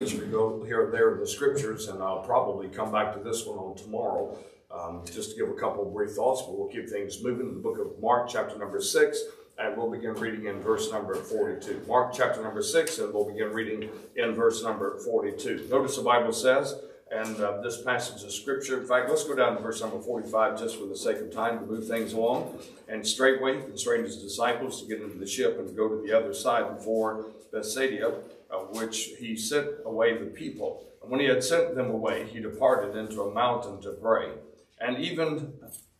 we go here and there in the scriptures, and I'll probably come back to this one on tomorrow, um, just to give a couple of brief thoughts, but we'll keep things moving. The book of Mark, chapter number 6, and we'll begin reading in verse number 42. Mark, chapter number 6, and we'll begin reading in verse number 42. Notice the Bible says, and uh, this passage of scripture, in fact, let's go down to verse number 45 just for the sake of time to move things along. And straightway he constrained his disciples to get into the ship and to go to the other side before Bethsaida uh, which he sent away the people. And when he had sent them away, he departed into a mountain to pray. And even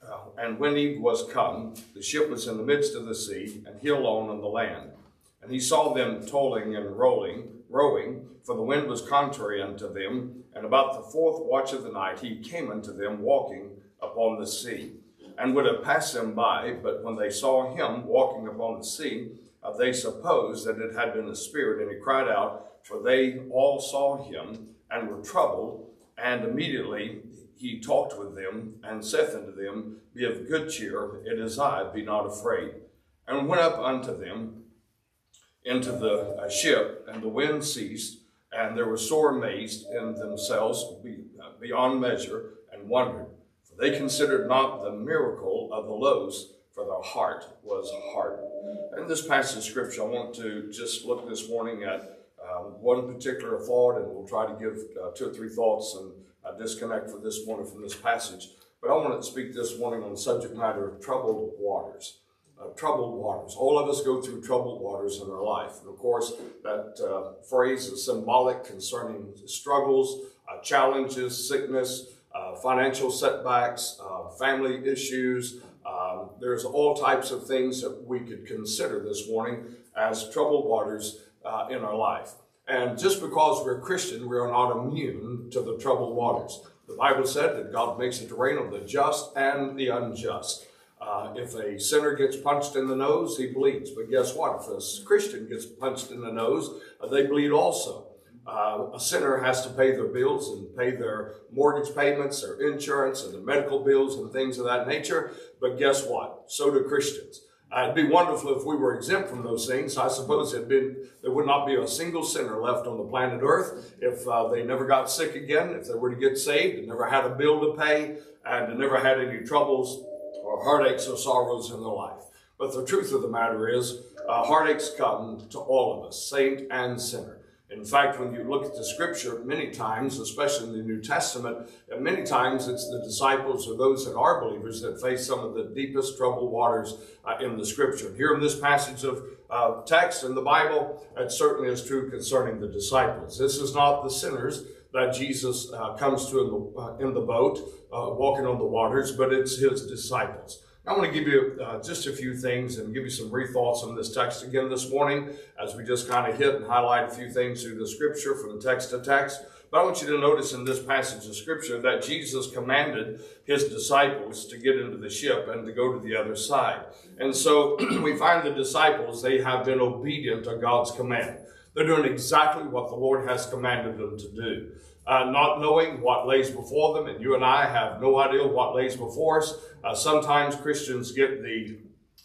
uh, and when he was come, the ship was in the midst of the sea, and he alone on the land. And he saw them toiling and rolling, rowing, for the wind was contrary unto them. And about the fourth watch of the night he came unto them walking upon the sea, and would have passed them by. But when they saw him walking upon the sea, uh, they supposed that it had been the spirit, and he cried out, for they all saw him and were troubled. And immediately he talked with them and saith unto them, Be of good cheer, it is I, be not afraid. And went up unto them into the uh, ship, and the wind ceased, and they were sore amazed in themselves uh, beyond measure, and wondered. For they considered not the miracle of the loaves, for their heart was hardened. In this passage of scripture, I want to just look this morning at um, one particular thought, and we'll try to give uh, two or three thoughts and uh, disconnect for this morning from this passage. But I want to speak this morning on the subject matter of troubled waters. Uh, troubled waters. All of us go through troubled waters in our life. And of course, that uh, phrase is symbolic concerning struggles, uh, challenges, sickness, uh, financial setbacks, uh, family issues, there's all types of things that we could consider this morning as troubled waters uh, in our life. And just because we're Christian, we are not immune to the troubled waters. The Bible said that God makes it rain on the just and the unjust. Uh, if a sinner gets punched in the nose, he bleeds. But guess what? If a Christian gets punched in the nose, uh, they bleed also. Uh, a sinner has to pay their bills and pay their mortgage payments, their insurance, and the medical bills and things of that nature. But guess what? So do Christians. Uh, it'd be wonderful if we were exempt from those things. I suppose it'd been, there would not be a single sinner left on the planet Earth if uh, they never got sick again, if they were to get saved and never had a bill to pay and never had any troubles or heartaches or sorrows in their life. But the truth of the matter is, uh, heartaches come to all of us, saint and sinner. In fact, when you look at the scripture, many times, especially in the New Testament, many times it's the disciples or those that are believers that face some of the deepest troubled waters uh, in the scripture. Here in this passage of uh, text in the Bible, it certainly is true concerning the disciples. This is not the sinners that Jesus uh, comes to in the, uh, in the boat, uh, walking on the waters, but it's his disciples. I want to give you uh, just a few things and give you some brief thoughts on this text again this morning as we just kind of hit and highlight a few things through the scripture from text to text. But I want you to notice in this passage of scripture that Jesus commanded his disciples to get into the ship and to go to the other side. And so we find the disciples, they have been obedient to God's command. They're doing exactly what the Lord has commanded them to do uh, not knowing what lays before them, and you and I have no idea what lays before us. Uh, sometimes Christians get the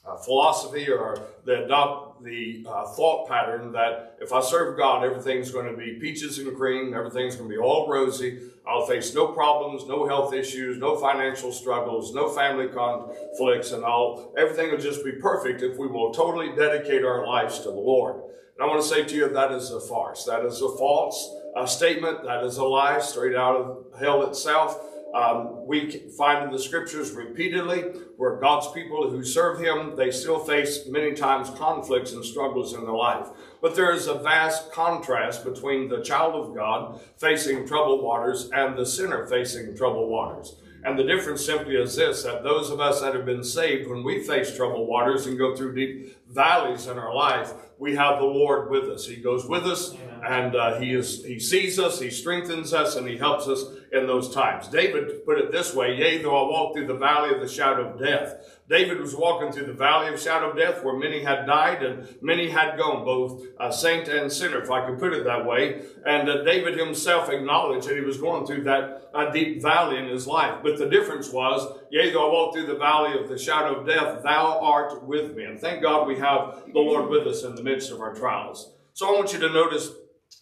uh, philosophy or they adopt the uh, thought pattern that if I serve God, everything's going to be peaches and cream, everything's going to be all rosy. I'll face no problems, no health issues, no financial struggles, no family conflicts, and I'll everything will just be perfect if we will totally dedicate our lives to the Lord. And I want to say to you that is a farce. That is a false uh, statement. That is a lie straight out of hell itself. Um, we find in the scriptures repeatedly where God's people who serve Him, they still face many times conflicts and struggles in their life. But there is a vast contrast between the child of God facing troubled waters and the sinner facing troubled waters. And the difference simply is this, that those of us that have been saved, when we face troubled waters and go through deep valleys in our life, we have the Lord with us. He goes with us and uh, he is he sees us, he strengthens us, and he helps us in those times. David put it this way, Yea, though I walk through the valley of the shadow of death. David was walking through the valley of shadow of death where many had died and many had gone, both uh, saint and sinner, if I could put it that way. And uh, David himself acknowledged that he was going through that deep valley in his life. But the difference was, Yea, though I walk through the valley of the shadow of death, thou art with me. And thank God we have the Lord with us in the midst of our trials. So I want you to notice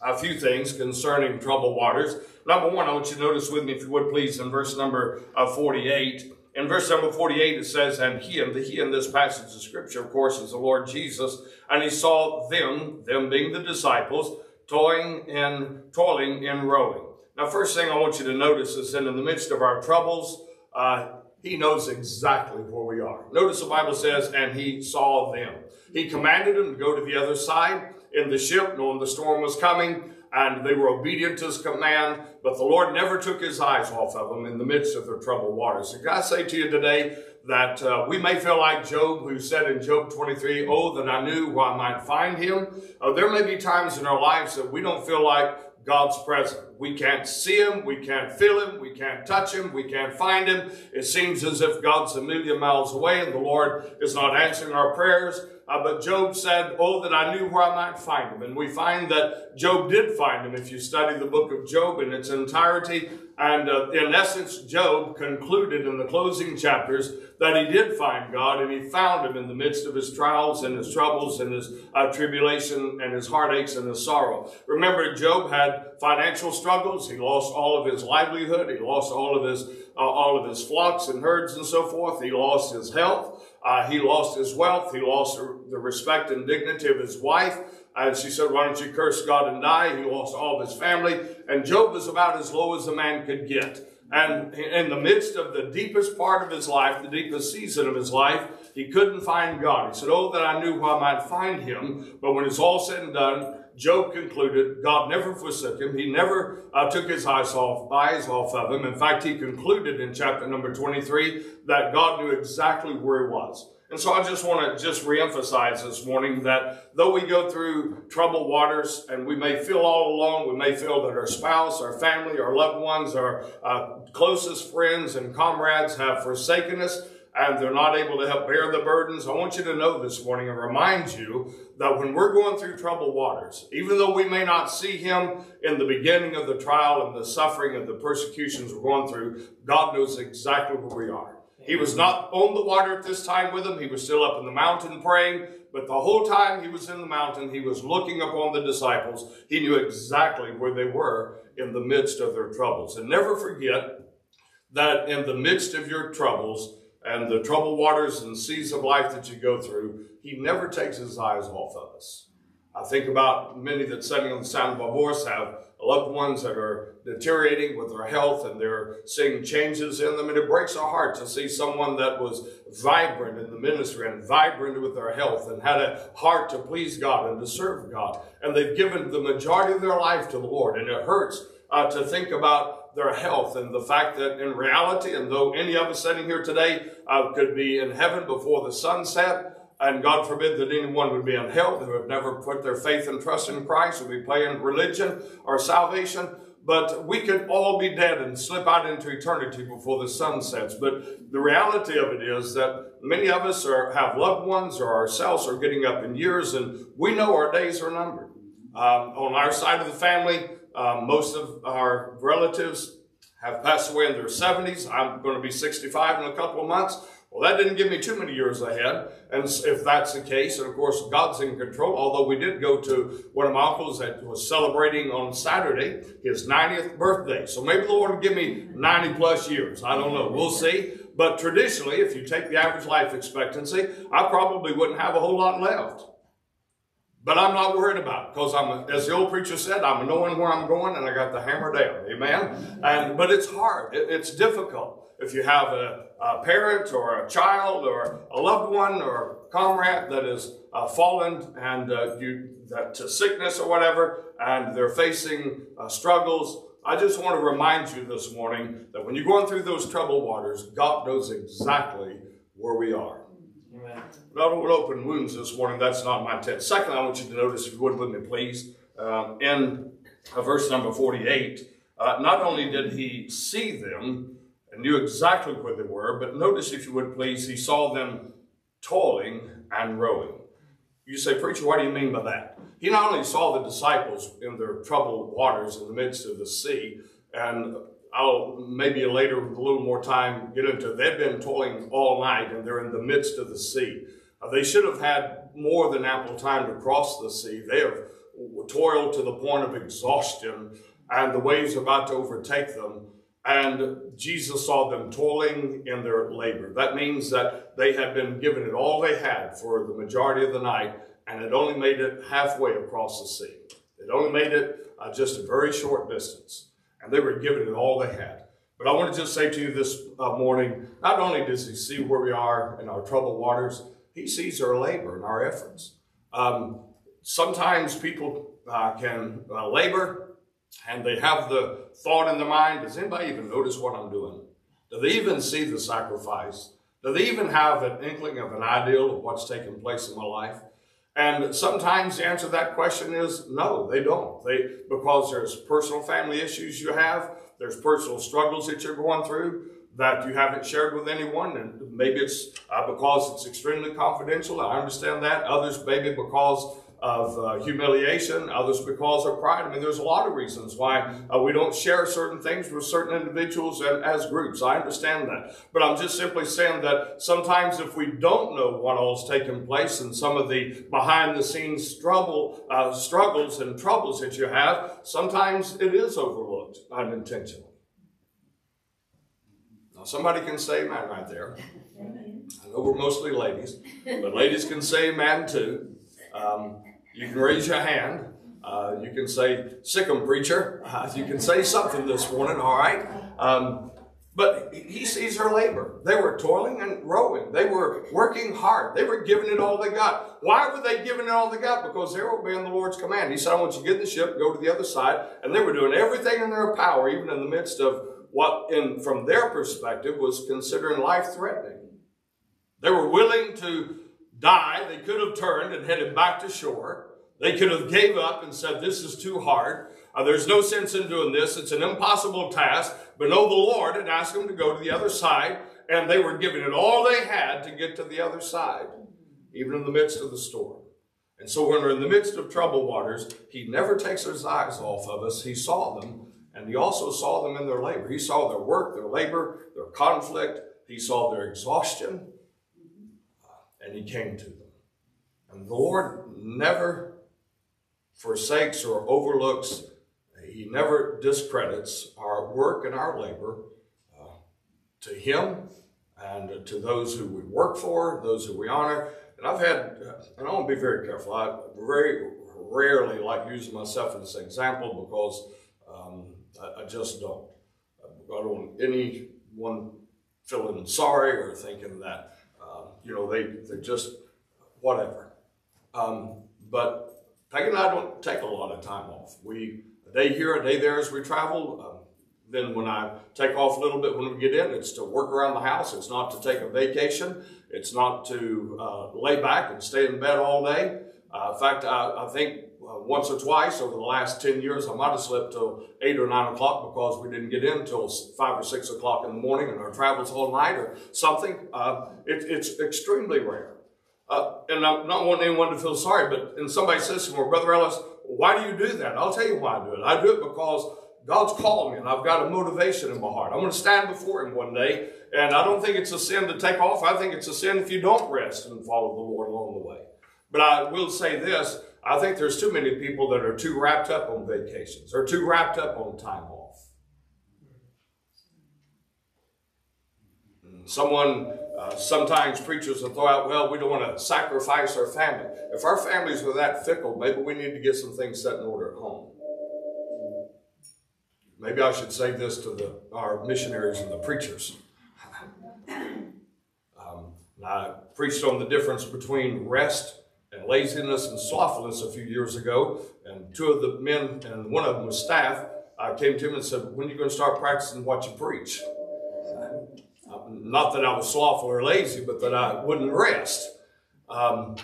a few things concerning troubled waters. Number one, I want you to notice with me, if you would please, in verse number uh, 48. In verse number 48, it says, And he, and the he in this passage of scripture, of course, is the Lord Jesus. And he saw them, them being the disciples, toiling and toiling in rowing. Now, first thing I want you to notice is that in the midst of our troubles, uh, he knows exactly where we are. Notice the Bible says, and he saw them. He commanded them to go to the other side in the ship, knowing the storm was coming, and they were obedient to his command, but the Lord never took his eyes off of them in the midst of their troubled waters. So I say to you today that uh, we may feel like Job, who said in Job 23, Oh, that I knew where I might find him. Uh, there may be times in our lives that we don't feel like God's present. We can't see him, we can't feel him, we can't touch him, we can't find him. It seems as if God's a million miles away and the Lord is not answering our prayers. Uh, but Job said, Oh, that I knew where I might find him. And we find that Job did find him if you study the book of Job in its entirety. And uh, in essence, Job concluded in the closing chapters that he did find God and he found him in the midst of his trials and his troubles and his uh, tribulation and his heartaches and his sorrow. Remember, Job had financial struggles. He lost all of his livelihood. He lost all of his, uh, all of his flocks and herds and so forth. He lost his health. Uh, he lost his wealth. He lost the respect and dignity of his wife. And she said, why don't you curse God and die? He lost all of his family. And Job was about as low as a man could get. And in the midst of the deepest part of his life, the deepest season of his life, he couldn't find God. He said, Oh, that I knew where I might find him. But when it's all said and done, Job concluded God never forsook him. He never uh, took his eyes off, eyes off of him. In fact, he concluded in chapter number 23 that God knew exactly where he was. And so I just want to just reemphasize this morning that though we go through troubled waters and we may feel all alone, we may feel that our spouse, our family, our loved ones, our uh, closest friends and comrades have forsaken us and they're not able to help bear the burdens. I want you to know this morning and remind you that when we're going through troubled waters, even though we may not see him in the beginning of the trial and the suffering and the persecutions we're going through, God knows exactly where we are. He was not on the water at this time with them. He was still up in the mountain praying. But the whole time he was in the mountain, he was looking upon the disciples. He knew exactly where they were in the midst of their troubles. And never forget that in the midst of your troubles and the troubled waters and seas of life that you go through, he never takes his eyes off of us. I think about many that sitting on the sound of my voice have loved ones that are deteriorating with their health and they're seeing changes in them. And it breaks our heart to see someone that was vibrant in the ministry and vibrant with their health and had a heart to please God and to serve God. And they've given the majority of their life to the Lord. And it hurts uh, to think about their health and the fact that in reality, and though any of us sitting here today uh, could be in heaven before the sun set, and God forbid that anyone would be in hell who have never put their faith and trust in Christ, would be playing religion or salvation. But we could all be dead and slip out into eternity before the sun sets. But the reality of it is that many of us are, have loved ones or ourselves are getting up in years, and we know our days are numbered. Um, on our side of the family, um, most of our relatives have passed away in their 70s. I'm going to be 65 in a couple of months. Well, that didn't give me too many years ahead. And if that's the case, and of course, God's in control, although we did go to one of my uncles that was celebrating on Saturday his 90th birthday. So maybe the Lord will give me 90 plus years. I don't know. We'll see. But traditionally, if you take the average life expectancy, I probably wouldn't have a whole lot left. But I'm not worried about it because I'm, as the old preacher said, I'm knowing where I'm going and I got the hammer down. Amen. And but it's hard. It, it's difficult if you have a, a, parent or a child or a loved one or a comrade that is uh, fallen and uh, you that to sickness or whatever, and they're facing uh, struggles. I just want to remind you this morning that when you're going through those troubled waters, God knows exactly where we are. Amen. Not open wounds this morning. That's not my intent. Second, I want you to notice, if you would with me, please, um, in uh, verse number 48, uh, not only did he see them, and knew exactly where they were. But notice, if you would please, he saw them toiling and rowing. You say, Preacher, what do you mean by that? He not only saw the disciples in their troubled waters in the midst of the sea, and I'll maybe later with a little more time get into they've been toiling all night and they're in the midst of the sea. Uh, they should have had more than ample time to cross the sea. They have toiled to the point of exhaustion and the waves are about to overtake them. And Jesus saw them toiling in their labor. That means that they had been given it all they had for the majority of the night and had only made it halfway across the sea. It only made it uh, just a very short distance. And they were giving it all they had. But I want to just say to you this uh, morning, not only does he see where we are in our troubled waters, he sees our labor and our efforts. Um, sometimes people uh, can uh, labor and they have the thought in their mind, does anybody even notice what I'm doing? Do they even see the sacrifice? Do they even have an inkling of an ideal of what's taking place in my life? And sometimes the answer to that question is no, they don't. They because there's personal family issues you have, there's personal struggles that you're going through that you haven't shared with anyone, and maybe it's uh, because it's extremely confidential. I understand that. Others maybe because of uh, humiliation, others because of pride. I mean, there's a lot of reasons why uh, we don't share certain things with certain individuals and as groups. I understand that. But I'm just simply saying that sometimes if we don't know what all's taking place and some of the behind the scenes struggle, uh, struggles and troubles that you have, sometimes it is overlooked unintentionally. Now, somebody can say man right there. I know we're mostly ladies, but ladies can say man too. Um, you can raise your hand. Uh, you can say, sick 'em, preacher. Uh, you can say something this morning, all right? Um, but he sees her labor. They were toiling and rowing. They were working hard. They were giving it all they got. Why were they giving it all they got? Because they were obeying the Lord's command. He said, I want you to get in the ship, go to the other side. And they were doing everything in their power, even in the midst of what, in, from their perspective, was considering life threatening. They were willing to die, they could have turned and headed back to shore. They could have gave up and said, this is too hard. Uh, there's no sense in doing this. It's an impossible task. But know the Lord and ask them to go to the other side, and they were giving it all they had to get to the other side, even in the midst of the storm. And so when we're in the midst of troubled waters, he never takes his eyes off of us. He saw them, and he also saw them in their labor. He saw their work, their labor, their conflict. He saw their exhaustion and he came to them. And the Lord never forsakes or overlooks, he never discredits our work and our labor uh, to him and to those who we work for, those who we honor. And I've had, and I want to be very careful, I very rarely like using myself as an example because um, I, I, just don't. I don't want anyone feeling sorry or thinking that you know, they, they just, whatever. Um, but Peggy and I don't take a lot of time off. We, a day here, a day there as we travel. Um, then when I take off a little bit when we get in, it's to work around the house. It's not to take a vacation. It's not to uh, lay back and stay in bed all day. Uh, in fact, I, I think once or twice over the last 10 years, I might have slept till 8 or 9 o'clock because we didn't get in until 5 or 6 o'clock in the morning and our travels all night or something. Uh, it, it's extremely rare. Uh, and I'm not wanting anyone to feel sorry, but and somebody says to me, well, Brother Ellis, why do you do that? I'll tell you why I do it. I do it because God's called me and I've got a motivation in my heart. I'm going to stand before Him one day, and I don't think it's a sin to take off. I think it's a sin if you don't rest and follow the Lord along the way. But I will say this I think there's too many people that are too wrapped up on vacations or too wrapped up on time off. Someone, uh, sometimes preachers will throw out, well, we don't want to sacrifice our family. If our families are that fickle, maybe we need to get some things set in order at home. Maybe I should say this to the, our missionaries and the preachers. Um, I preached on the difference between rest and laziness and slothfulness a few years ago. And two of the men, and one of them was staff, came to him and said, when are you going to start practicing what you preach? Uh, not that I was slothful or lazy, but that I wouldn't rest. Um,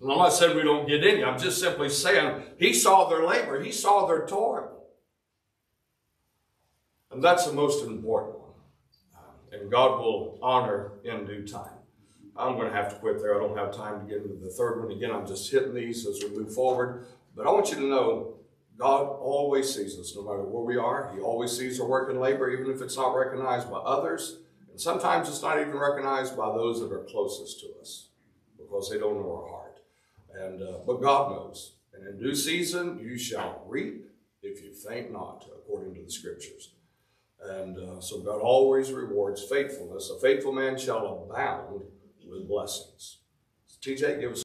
I'm not saying we don't get any. I'm just simply saying he saw their labor. He saw their toil. And that's the most important one. And God will honor in due time. I'm going to have to quit there. I don't have time to get into the third one. Again, I'm just hitting these as we move forward. But I want you to know God always sees us no matter where we are. He always sees our work and labor, even if it's not recognized by others. And sometimes it's not even recognized by those that are closest to us because they don't know our heart. And, uh, but God knows. And in due season you shall reap if you faint not, according to the scriptures. And uh, so God always rewards faithfulness. A faithful man shall abound with blessings. TJ, give us